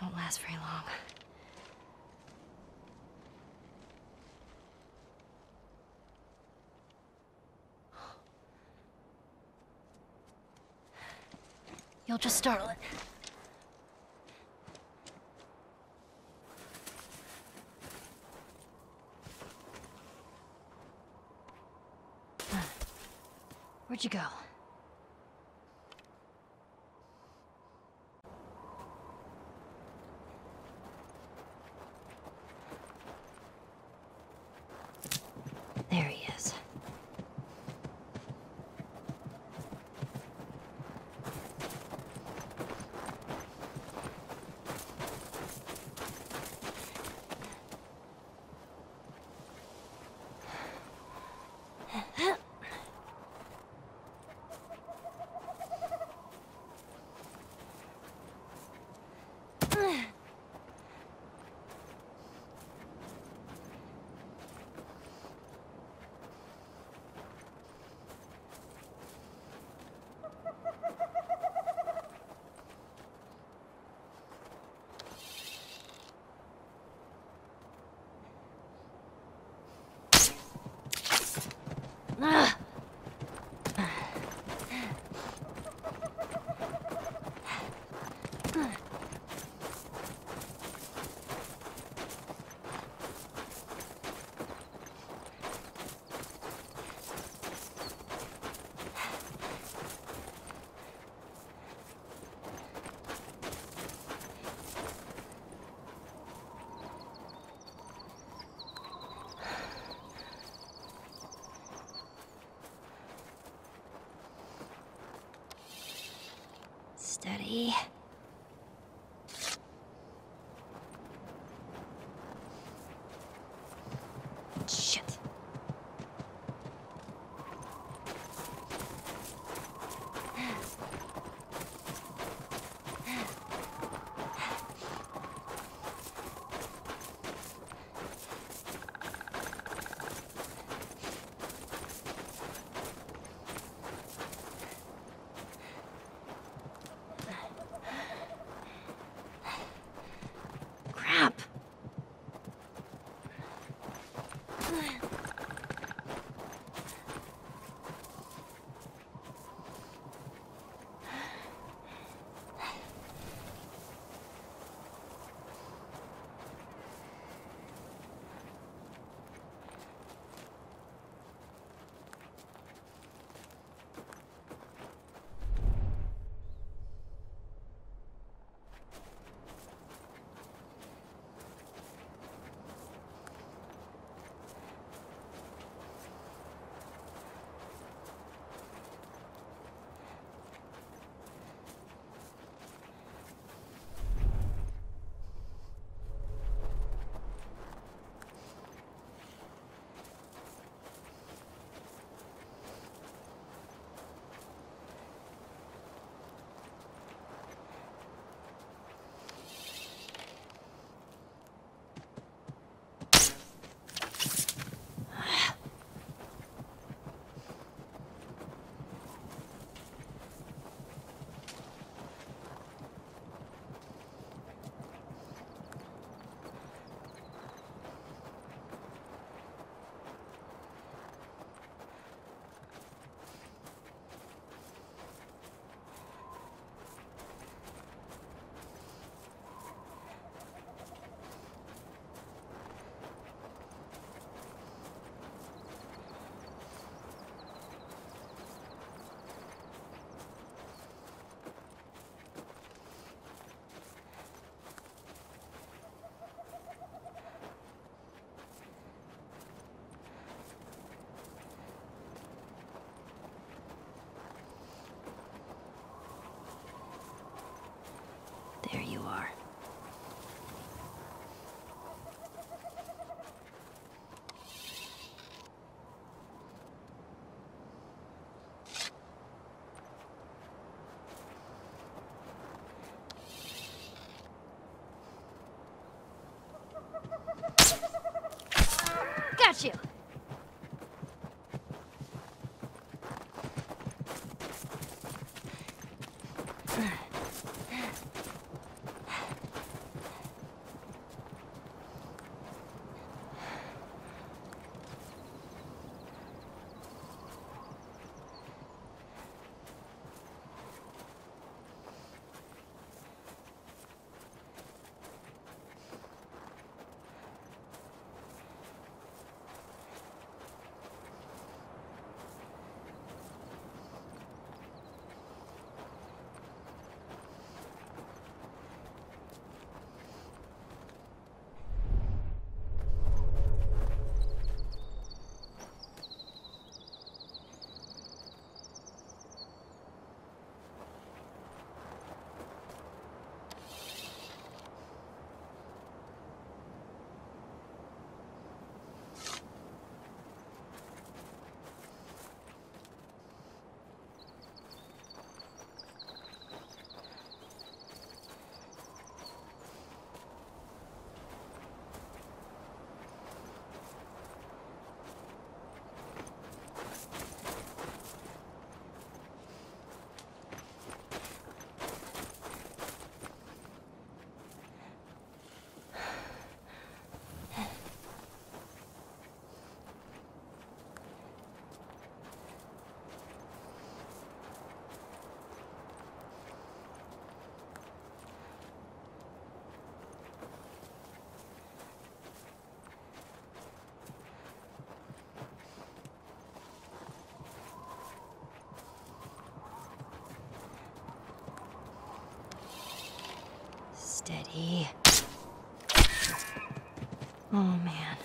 Won't last very long. You'll just startle it. Where'd you go? Steady. はい。Steady. Oh, man.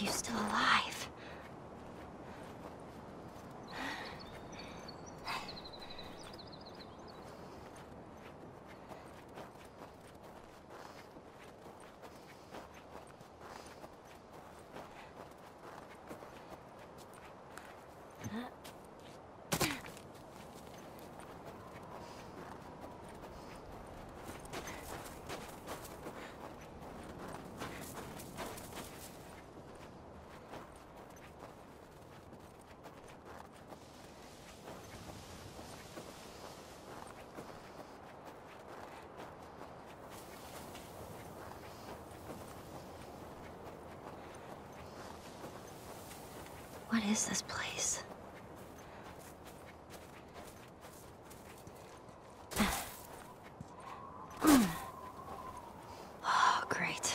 You still alive? What is this place? Oh, great.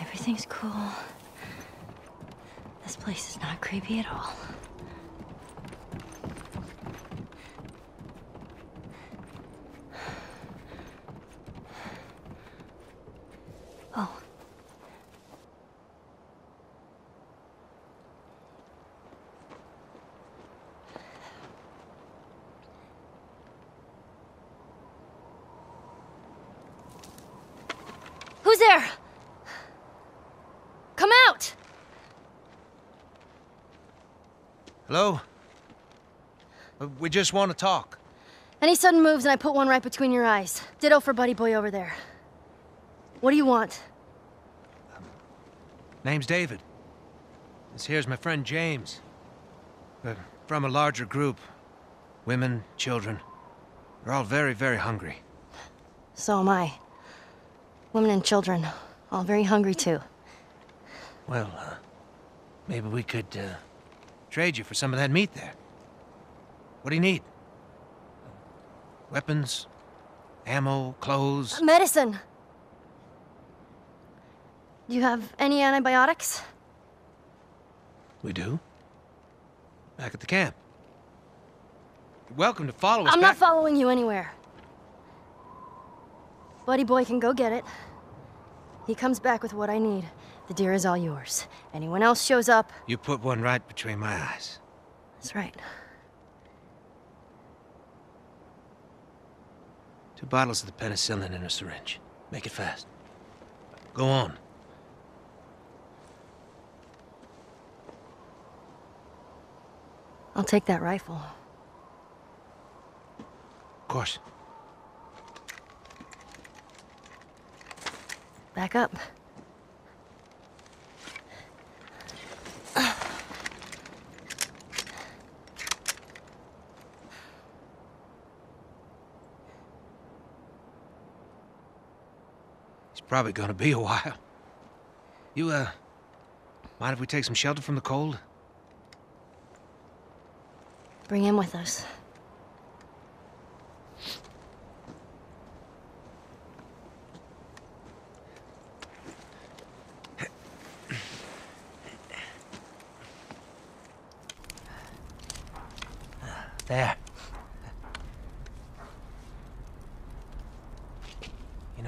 Everything's cool. This place is not creepy at all. Oh. Who's there? Come out! Hello? Uh, We just want to talk. Any sudden moves and I put one right between your eyes. Ditto for Buddy Boy over there. What do you want? Name's David. This here's my friend James. We're from a larger group. Women, children. We're all very, very hungry. So am I. Women and children, all very hungry too. Well, uh, maybe we could uh, trade you for some of that meat there. What do you need? Weapons, ammo, clothes. Uh, medicine! Do you have any antibiotics? We do. Back at the camp. You're welcome to follow us I'm not following you anywhere. Buddy Boy can go get it. He comes back with what I need. The deer is all yours. Anyone else shows up, You put one right between my eyes. that's right. Two bottles of the penicillin in a syringe. Make it fast. Go on. I'll take that rifle. Of course. Back up. Probably gonna be a while. You, uh, mind if we take some shelter from the cold? Bring him with us. There.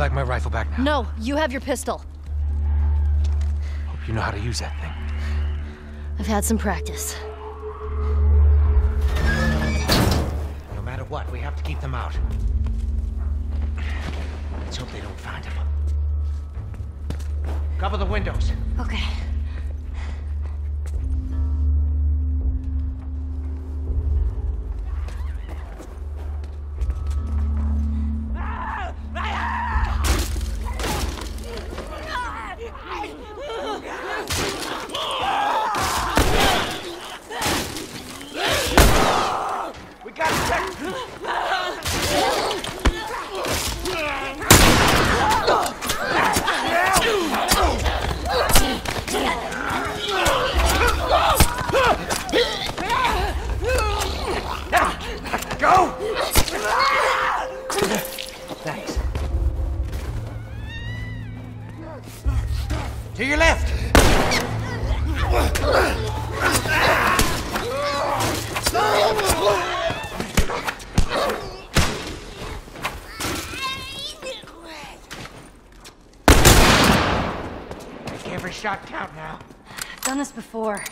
Like my rifle back now. No, you have your pistol. Hope you know how to use that thing. I've had some practice. No matter what, we have to keep them out. Let's hope they don't find him. Cover the windows. Okay. Every shot count now. I've done this before.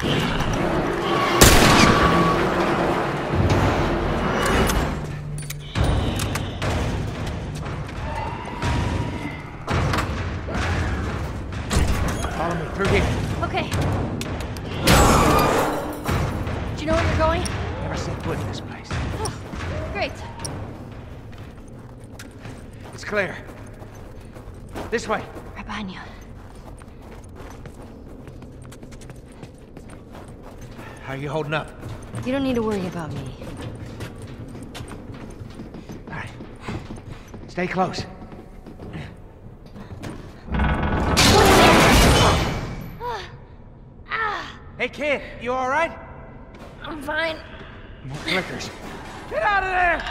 Follow You don't need to worry about me. All right. Stay close. Hey, kid, you all right? I'm fine. More clickers. Get out of there!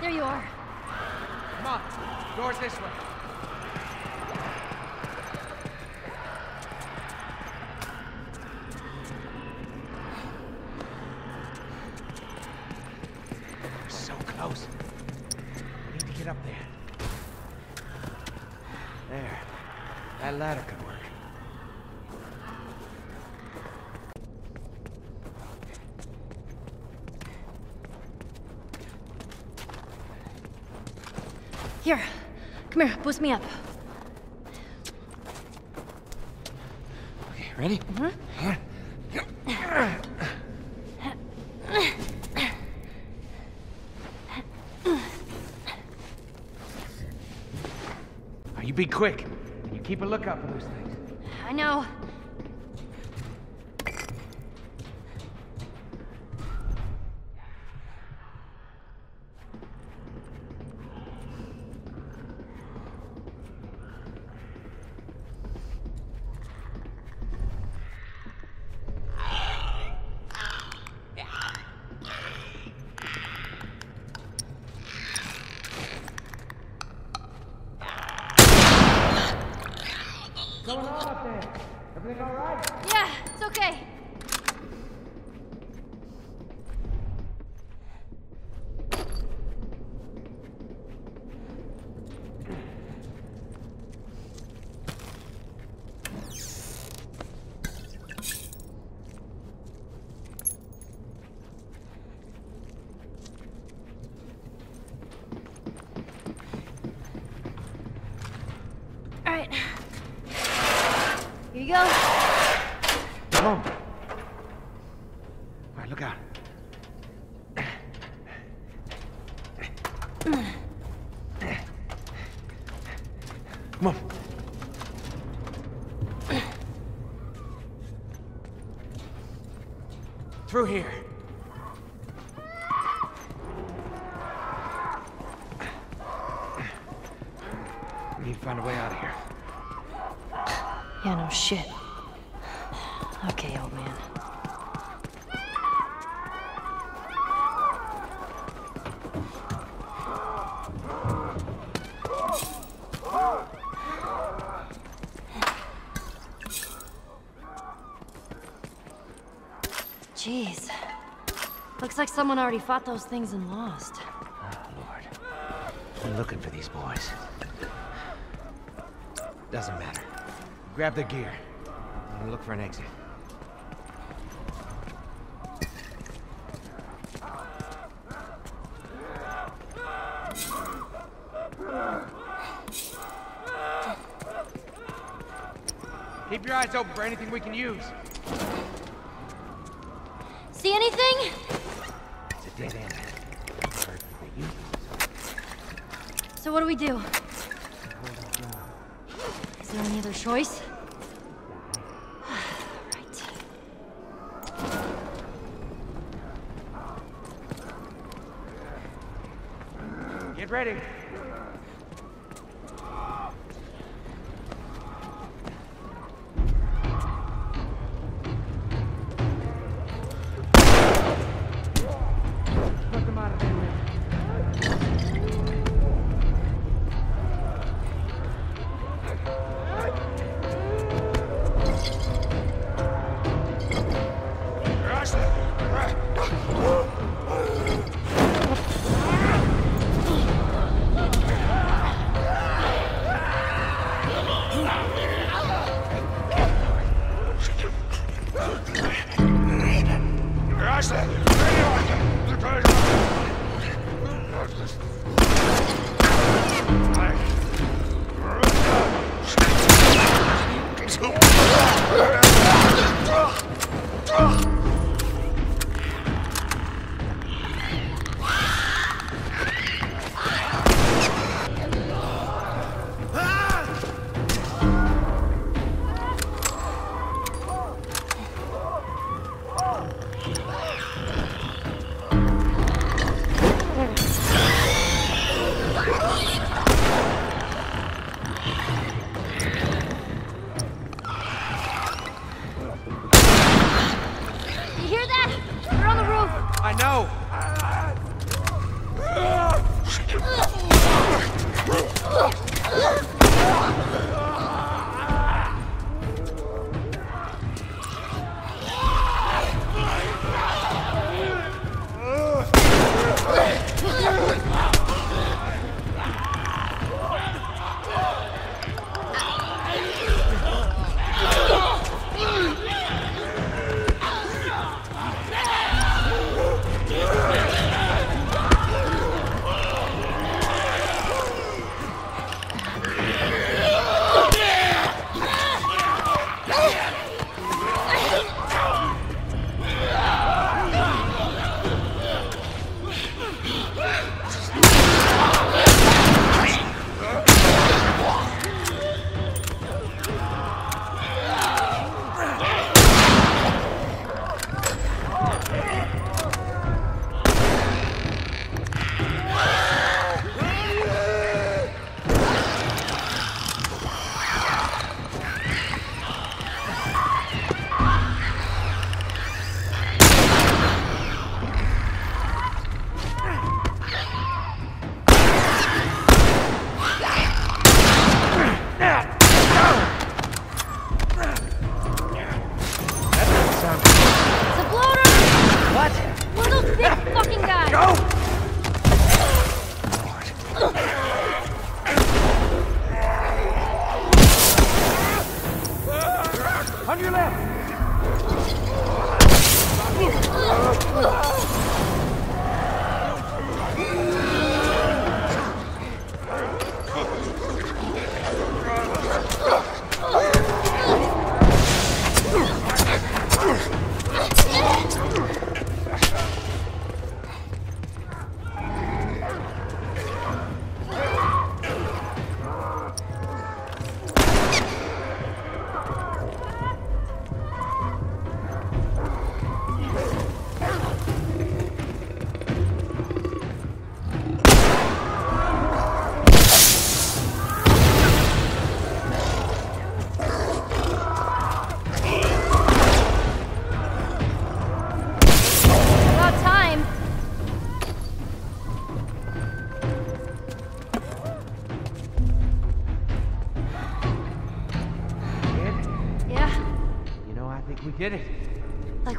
There you are. Come on. Doors this way. We're so close. We need to get up there. There. That ladder could work. Here. Come here, boost me up. Okay, ready? Mm-hmm. You be quick. You keep a lookout for those things. I know. Up there? Everything all right? Yeah, it's okay. All right. Here you go. Come on. All right, look out. Come on. Through here. We need to find a way out of here. Yeah, no shit. Okay, old man. Like someone already fought those things and lost. Oh, Lord. I'm looking for these boys. Doesn't matter. Grab the gear. I'm gonna look for an exit. Keep your eyes open for anything we can use. See anything? So what do we do? Is there any other choice? Get ready.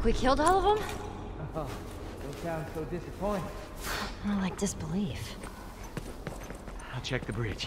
We killed all of them? Oh, don't sound so disappointed. More like disbelief. I'll check the bridge.